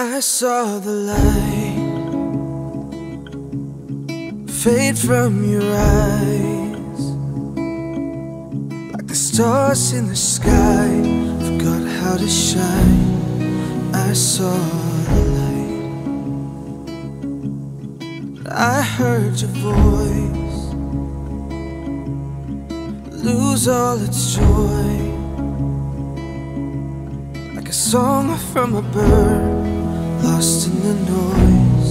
I saw the light fade from your eyes like the stars in the sky. Forgot how to shine. I saw the light, I heard your voice lose all its joy like a song from a bird Lost in the noise,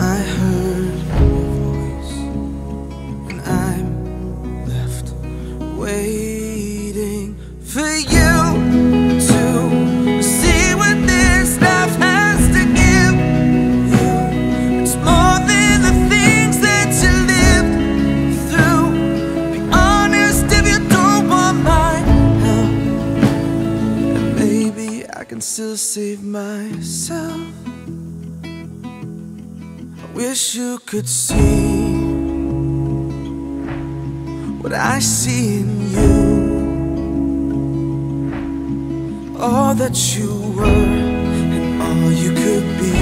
I heard your voice, and I'm left waiting for you to see what this life has to give you. It's more than the things that you lived through. Be honest if you don't want my help, and maybe I can still save myself. Wish you could see what I see in you. All that you were and all you could be.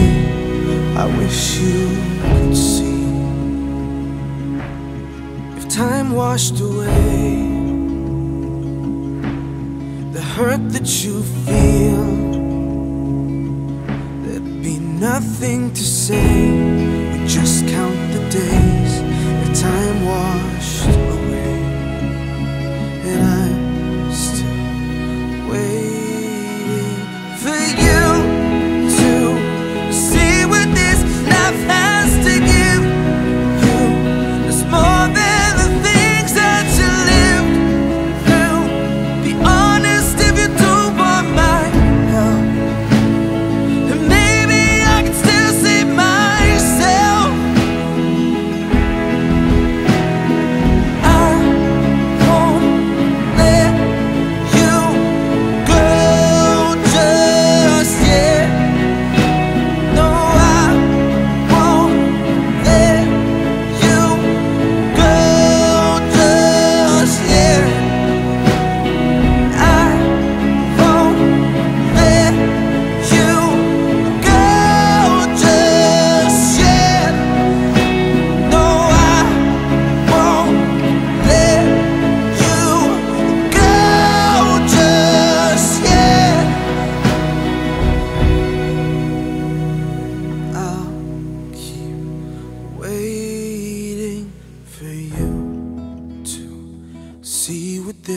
I wish you could see. If time washed away the hurt that you feel, there'd be nothing to say. Just count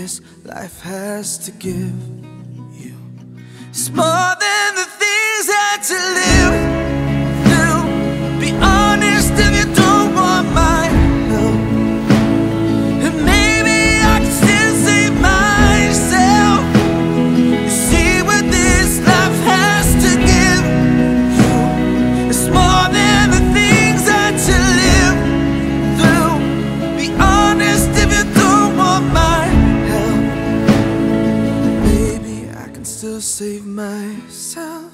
this life has to give you. It's more than the things that you live save myself.